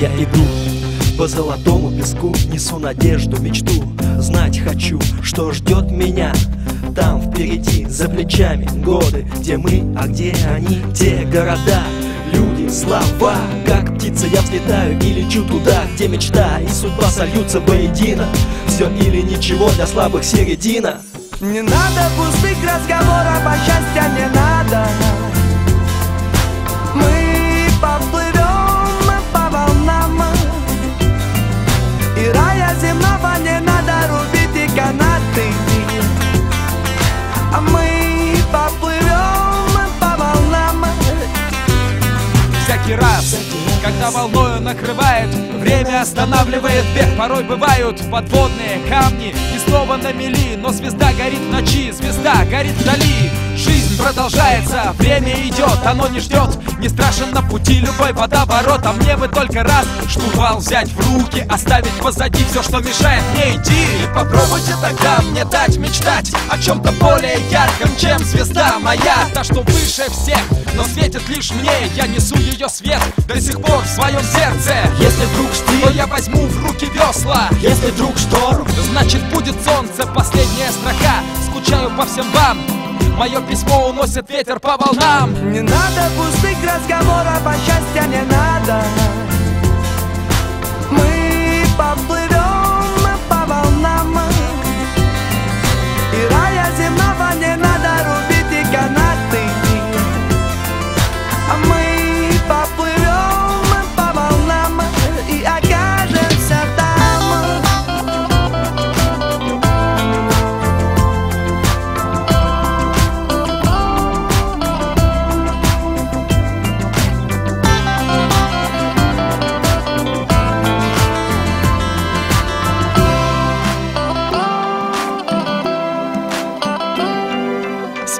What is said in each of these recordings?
Я иду по золотому песку Несу надежду, мечту. Знать хочу, что ждет меня Там впереди, за плечами годы. Где мы, а где они Те города, люди, слова Как птица я взлетаю и лечу туда Где мечта и судьба сольются воедино. Все или ничего для слабых середина. Не надо пустых разговоров, а счастья не надо. Мы Всякий раз, когда волною накрывает Время останавливает бег. Порой бывают подводные камни И снова на мели Но звезда горит в ночи Звезда горит вдали продолжается, время идет, оно не ждет. Не страшен на пути любой водоворот. А мне бы только раз штурвал взять в руки Оставить позади все, что мешает. Мне идти И попробуйте тогда мне дать мечтать О чем-то более ярком, чем звезда моя. Та, что выше всех, но светит лишь мне. Я несу ее свет до сих пор в своем сердце. Если вдруг То штиль, я возьму в руки весла. если вдруг шторм Значит будет солнце, последняя строка Скучаю по всем вам. Мое письмо уносит ветер по волнам. Не надо пустых разговоров,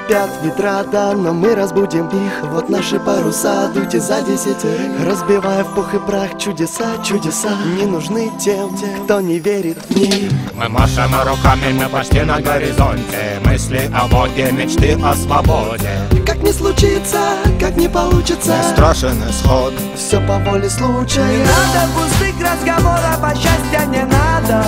Спят ветра, да, но мы разбудим их. Вот наши паруса, дуйте за десятерых Разбивая в пух и прах чудеса, чудеса. Не нужны тем, кто не верит в них. Мы машем руками, мы почти на горизонте. Мысли о Боге, мечты о свободе. Как не случится, как не получится. Не страшен исход. Все по воле Не случая надо пустых разговоров, а счастья не надо